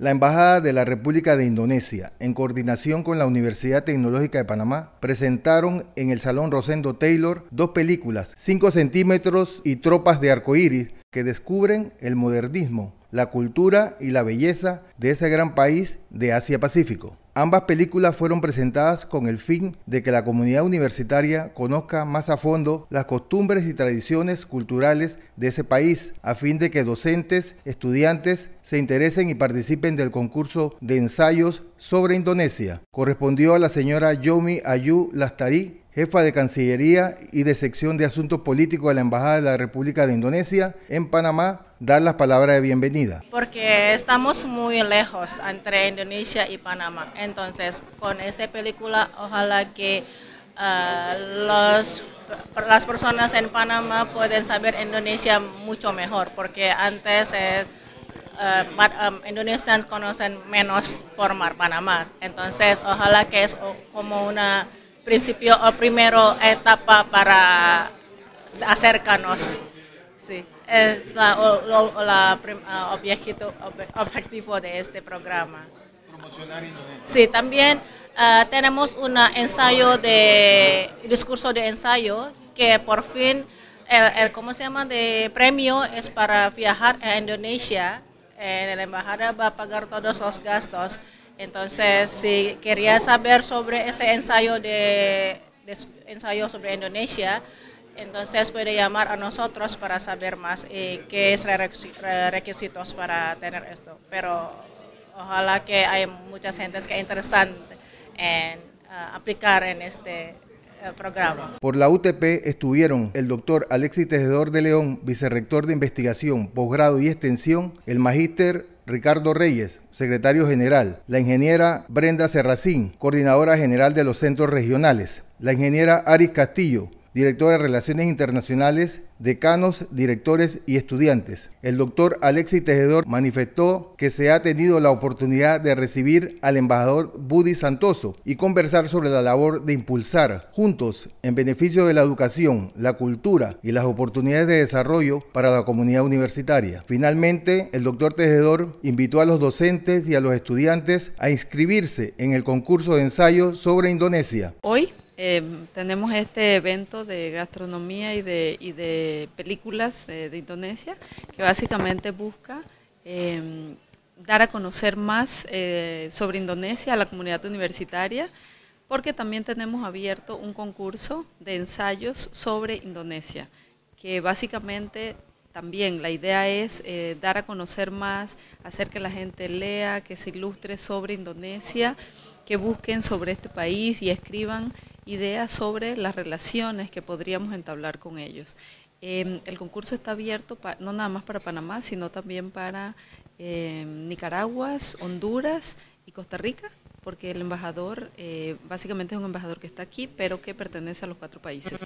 La Embajada de la República de Indonesia, en coordinación con la Universidad Tecnológica de Panamá, presentaron en el Salón Rosendo Taylor dos películas, 5 centímetros y Tropas de Arcoíris, que descubren el modernismo, la cultura y la belleza de ese gran país de Asia-Pacífico. Ambas películas fueron presentadas con el fin de que la comunidad universitaria conozca más a fondo las costumbres y tradiciones culturales de ese país, a fin de que docentes, estudiantes se interesen y participen del concurso de ensayos sobre Indonesia. Correspondió a la señora Yomi Ayu Lastari, jefa de Cancillería y de Sección de Asuntos Políticos de la Embajada de la República de Indonesia en Panamá, dar las palabras de bienvenida. Porque estamos muy lejos entre Indonesia y Panamá. Entonces, con esta película, ojalá que los, las personas en Panamá pueden saber Indonesia mucho mejor, porque antes... Eh, uh, um, indonesianos conocen menos por Mar Panamá. Entonces, ojalá que es como una principio o primero etapa para acercarnos. Sí, es la, o, la uh, objetivo, objetivo de este programa. Promocionar Indonesia. Sí, también uh, tenemos un ensayo de discurso de ensayo que por fin el, el, ¿cómo se llama? de premio es para viajar a Indonesia. En la embajada va a pagar todos los gastos entonces, si quería saber sobre este ensayo de, ensayo sobre Indonesia, entonces puede llamar a nosotros para saber más eh, qué es requisitos para tener esto. Pero ojalá que hay muchas gentes que interesan en uh, aplicar en este uh, programa. Por la UTP estuvieron el doctor Alexis Tejedor de León, vicerrector de investigación, posgrado y extensión, el magíster Ricardo Reyes, secretario general, la ingeniera Brenda Serracín, coordinadora general de los centros regionales, la ingeniera Aris Castillo, directora de Relaciones Internacionales, decanos, directores y estudiantes. El doctor Alexis Tejedor manifestó que se ha tenido la oportunidad de recibir al embajador Budi Santoso y conversar sobre la labor de impulsar juntos en beneficio de la educación, la cultura y las oportunidades de desarrollo para la comunidad universitaria. Finalmente, el doctor Tejedor invitó a los docentes y a los estudiantes a inscribirse en el concurso de ensayo sobre Indonesia. Hoy eh, tenemos este evento de gastronomía y de, de películas eh, de Indonesia que básicamente busca em, dar a conocer más eh, sobre Indonesia a la comunidad universitaria porque también tenemos abierto un concurso de ensayos sobre Indonesia que básicamente también la idea es dar a conocer más, hacer que la gente lea, que se ilustre sobre Indonesia, que busquen sobre este país y escriban ideas sobre las relaciones que podríamos entablar con ellos. Em, el concurso está abierto no nada más para Panamá, sino también para em, Nicaragua, Honduras y Costa Rica, porque el embajador eh, básicamente es un embajador que está aquí, pero que pertenece a los cuatro países.